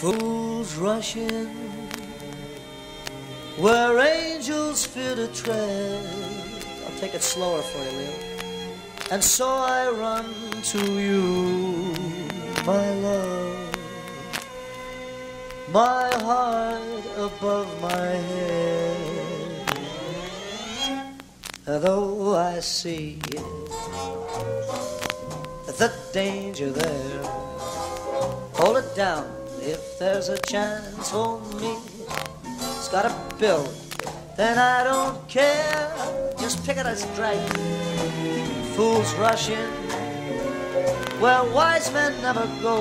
Fools rush in where angels fear to tread. I'll take it slower for you, Leo. And so I run to you, my love, my heart above my head. Though I see the danger there, hold it down if there's a chance for me. It's gotta build, then I don't care. Just pick it as a drag. Fools rush in where wise men never go.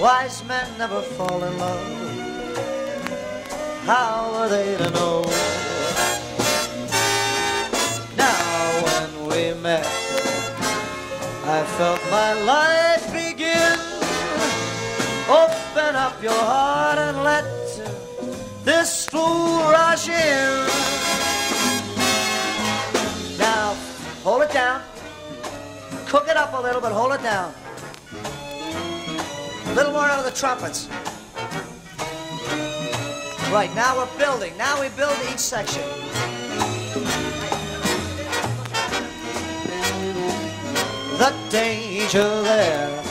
Wise men never fall in love. How are they to know? Your heart and let this fool rush in. Now, hold it down. Cook it up a little, but hold it down. A little more out of the trumpets. Right, now we're building. Now we build each section. The danger there.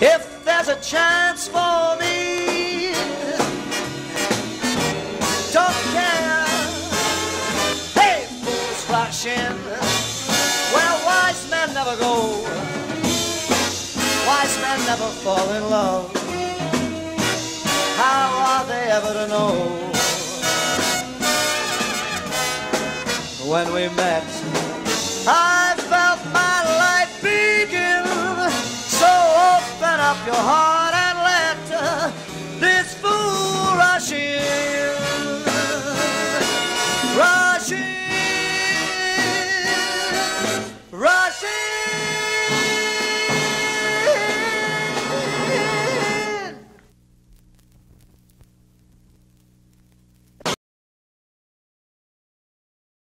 If there's a chance for me, don't care. Hey, fools rush in where wise men never go. Wise men never fall in love. How are they ever to know? When we met, your heart